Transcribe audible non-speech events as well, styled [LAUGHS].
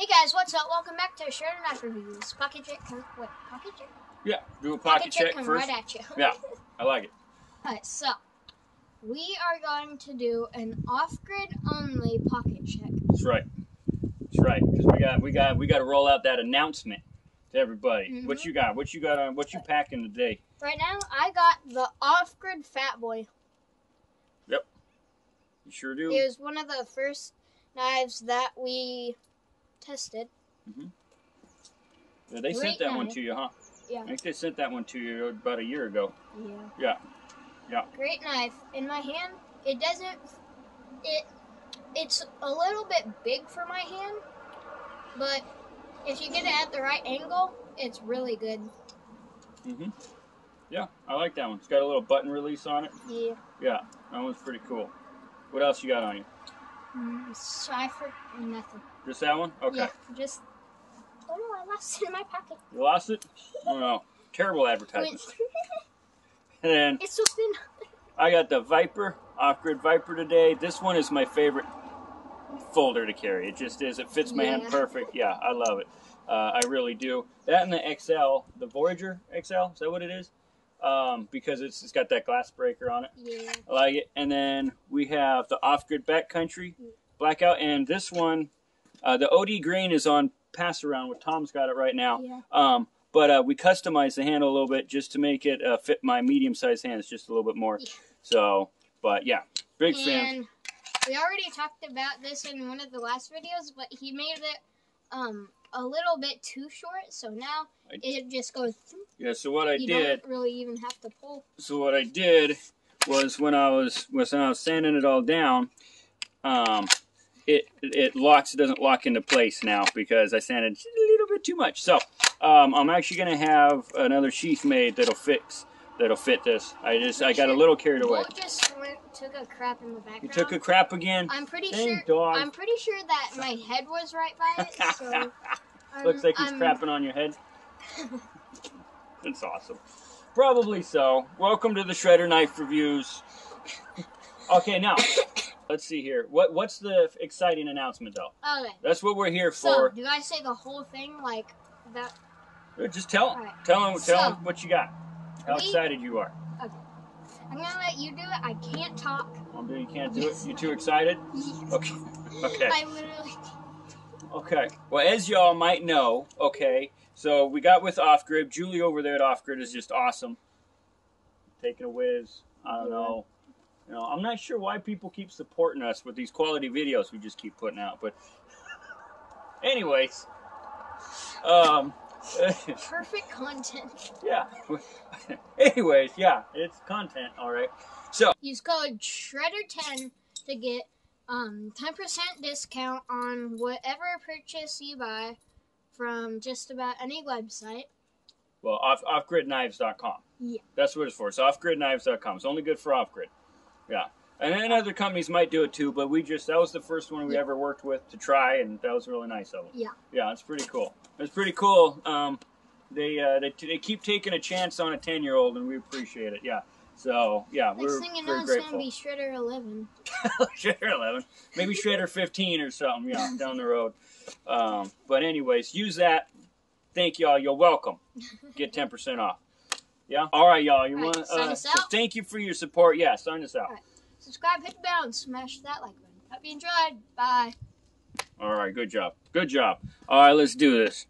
Hey guys, what's up? Welcome back to Shredder Knife Reviews. Pocket check, come, wait, pocket check? Yeah, do a pocket, check, come first. right at you. Yeah, I like it. [LAUGHS] Alright, so we are going to do an off-grid only pocket check. That's right. That's right. Because we got we got we got to roll out that announcement to everybody. What Mhm. you got? What you got on? What you packing today? Right now, I got the off-grid Fat Boy. Yep. You sure do. It was one of the first knives that we tested. Yeah, they sent Great that one to you, huh? Yeah. I think they sent that one to you about a year ago. Yeah. Yeah. Great knife. In my hand, it doesn't. It. It's a little bit big for my hand, but if you get it at the right angle, it's really good. Mhm. Yeah, I like that one. It's got a little button release on it. Yeah. Yeah, that one's pretty cool. What else you got on you? Mm, so I for nothing. Just that one? Okay. Yeah. Just. Oh no! I lost it in my pocket. You lost it? [LAUGHS] Oh no. Terrible advertisement. [LAUGHS] And then it's so thin. I got the Viper, off-grid Viper today. This one is my favorite folder to carry. It just is. It fits my hand perfect. Yeah, I love it. Uh, I really do. That and the XL, the Voyager XL. Is that what it is? Um, because it's, it's got that glass breaker on it. Yeah. I like it. And then we have the off-grid backcountry blackout, and this one, uh, the OD green is on pass around. With Tom's got it right now. Yeah. Um, but uh, we customized the handle a little bit just to make it uh, fit my medium-sized hands just a little bit more. Yeah. So, but yeah, big fan. We already talked about this in one of the last videos, but he made it um a little bit too short, so now I- it just goes. Yeah. So what I you did, don't really even have to pull. so what I did was when I was was when I was sanding it all down, um, it it locks. It doesn't lock into place now because I sanded a little bit too much. So um, I'm actually gonna have another sheath made that'll fix that'll fit this. I just I got a little carried away. Bolt just went, took a crap in the background. You took a crap again. I'm pretty Dang sure. dog. I'm pretty sure that my head was right by it. So [LAUGHS] Looks like he's I'm- crapping on your head. [LAUGHS] That's awesome. Probably so. Welcome to the Shredder Knife Reviews. Okay, now [COUGHS] let's see here. What what's the exciting announcement though? Okay. That's what we're here So, for. do I say the whole thing like that? Just tell Alright. Tell them. Tell So, 'em what you got. How we- excited you are. Okay. I'm gonna let you do it. I can't talk. Oh, you can't do it. You're too excited? Okay. [LAUGHS] Okay. I literally. Okay. Well, as y'all might know, okay, so we got with Off Grid. Julie over there at Off Grid is just awesome. Taking a whiz. I don't Yeah. know. You know, I'm not sure why people keep supporting us with these quality videos we just keep putting out, but [LAUGHS] anyways, um, [LAUGHS] Perfect content. yeah. [LAUGHS] anyways, yeah, it's content, all right. So use code Shredder10 to get um 10% discount on whatever purchase you buy from just about any website. Well, off offgridknives.com. Yeah. That's what it's for. It's offgridknives.com. It's only good for offgrid. Yeah. And then other companies might do it too, but we just that was the first one we Yeah. ever worked with to try, and that was really nice of them. Yeah. Yeah, it's pretty cool. It's pretty cool. Um, they, uh, they they keep taking a chance on a ten year old, and we appreciate it. Yeah. So yeah, Next we're thing you know, very it's grateful. gonna be Shredder 11. [LAUGHS] Shredder 11, maybe Shredder 15 or something, yeah, [LAUGHS] down the road. Um, but anyways, use that. Thank y'all. You're welcome. Get 10% off. Yeah. All right, y'all. You right, want? sign Uh, us so out? thank you for your support. Yeah, sign us out. Subscribe, hit the bell, and smash that like button. Hope you enjoyed. Bye. All right. Good job. Good job. All right. Let's do this.